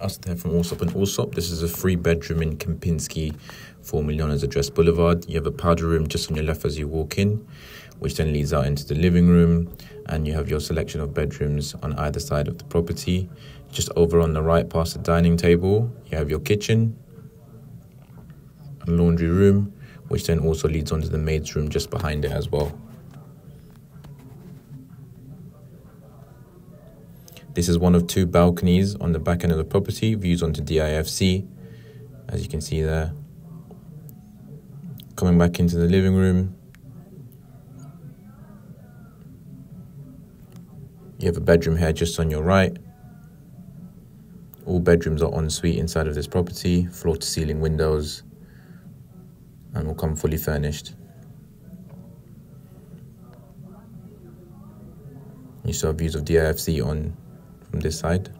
Us there from Allsopp and Allsopp. This is a three bedroom in Kempinski, 4 Millones Address Boulevard. You have a powder room just on your left as you walk in, which then leads out into the living room. And you have your selection of bedrooms on either side of the property. Just over on the right, past the dining table, you have your kitchen, a laundry room, which then also leads onto the maid's room just behind it as well. This is one of two balconies on the back end of the property, views onto DIFC, as you can see there. Coming back into the living room, you have a bedroom here just on your right. All bedrooms are ensuite inside of this property, floor to ceiling windows, and will come fully furnished. You saw views of DIFC on from this side.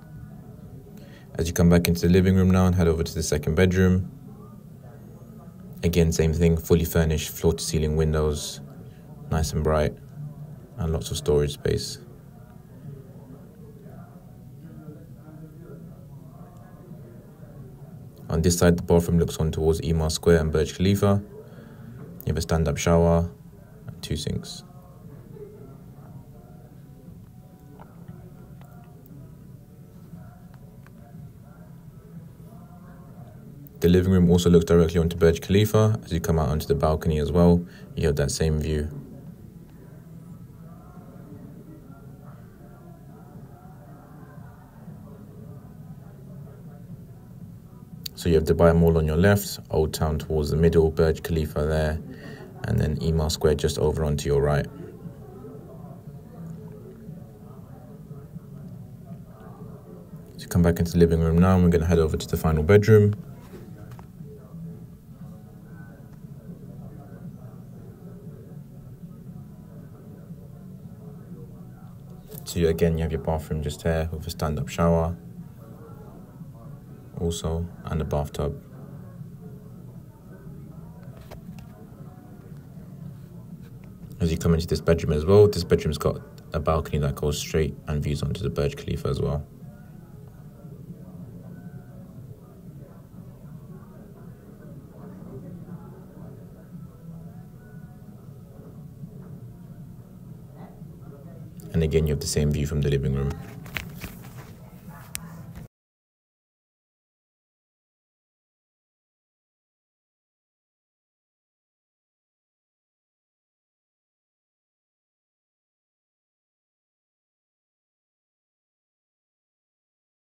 As you come back into the living room now and head over to the second bedroom, again, same thing, fully furnished, floor to ceiling windows, nice and bright, and lots of storage space. On this side, the bathroom looks on towards Emaar Square and Burj Khalifa. You have a stand up shower and two sinks. The living room also looks directly onto Burj Khalifa. As you come out onto the balcony as well, you have that same view. So you have Dubai Mall on your left, Old Town towards the middle, Burj Khalifa there, and then Emaar Square just over onto your right. So come back into the living room now, and we're going to head over to the final bedroom. So again, you have your bathroom just here with a stand-up shower, also, and a bathtub. As you come into this bedroom as well, this bedroom's got a balcony that goes straight and views onto the Burj Khalifa as well. And again, you have the same view from the living room.